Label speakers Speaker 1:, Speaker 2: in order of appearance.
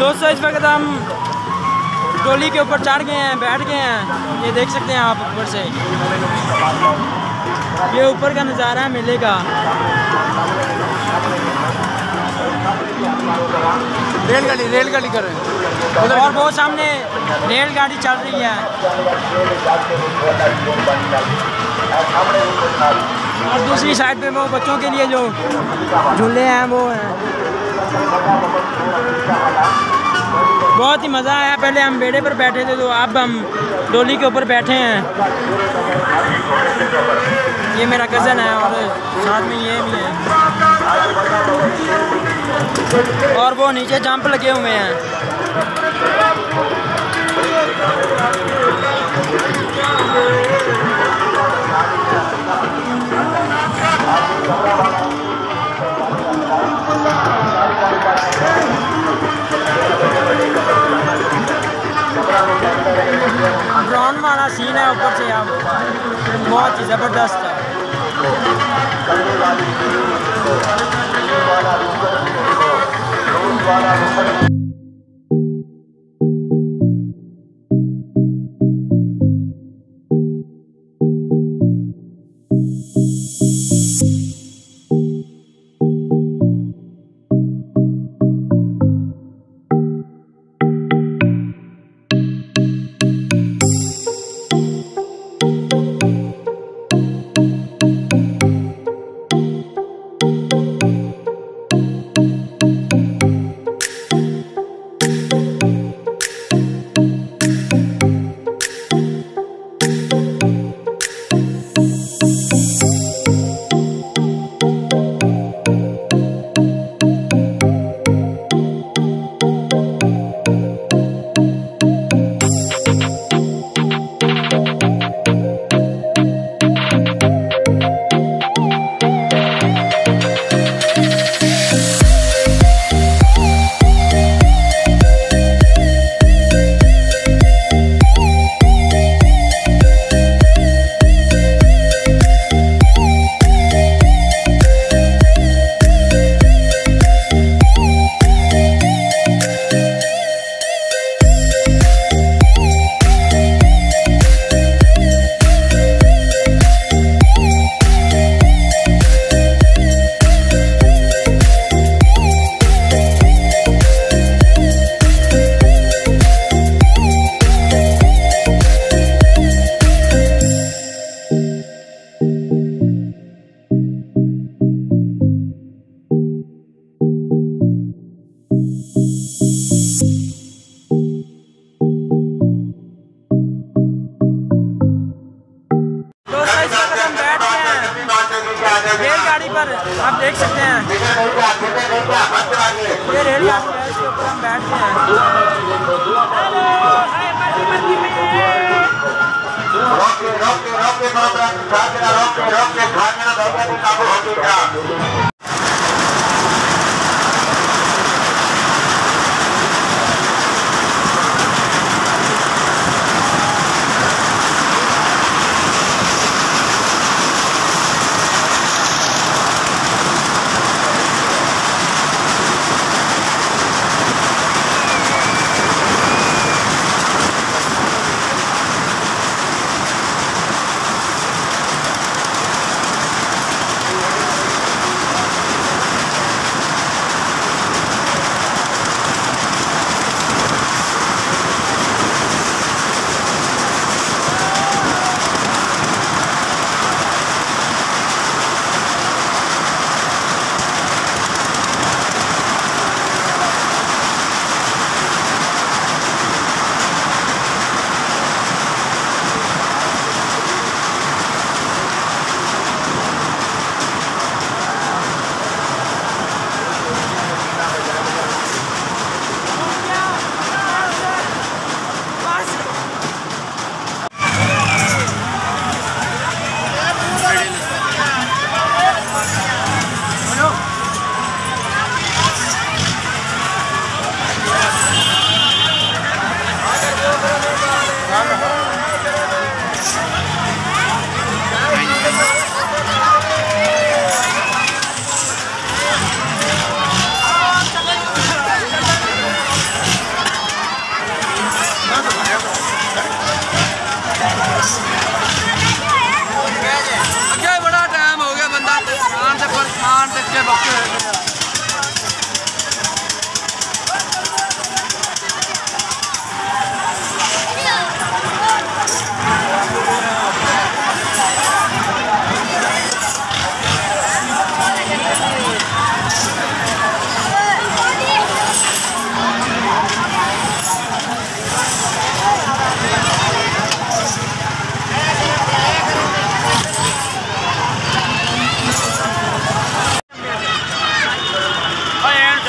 Speaker 1: دوستو اس وقت ہم ڈولی کے اوپر چڑھ گئے ہیں بیٹھ گئے ہیں۔ یہ دیکھ سکتے ہیں آپ اوپر سے۔ یہ اوپر کا نظارہ ملے گا۔ ریل
Speaker 2: گاڑی ریل گاڑی کر رہے
Speaker 1: ہیں۔ اور بہت سامنے ریل گاڑی چل رہی ہے۔ اور دوسری سائڈ پہ وہ بچوں کے لیے جو جھولے ہیں وہ ہیں۔ بہت ہی مزہ آیا۔ پہلے ہم بیڑے پر بیٹھے تھے تو اب ہم ڈولی کے اوپر بیٹھے ہیں۔ یہ میرا کزن ہے اور ساتھ میں یہ بھی ہے اور وہ نیچے جمپ لگے ہوئے ہیں۔ Thank you. ڈرون والا سین ہے اوپر سے اب بہت ہی زبردست ہے۔ دوستوں پر آپ دیکھ سکتے ہیں یہ ریل آپ ہیں